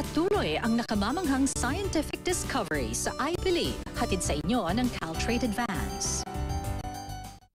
Patuloy ang nakamamanghang scientific discovery sa I Believe, hatid sa inyo ng Caltrate Advance.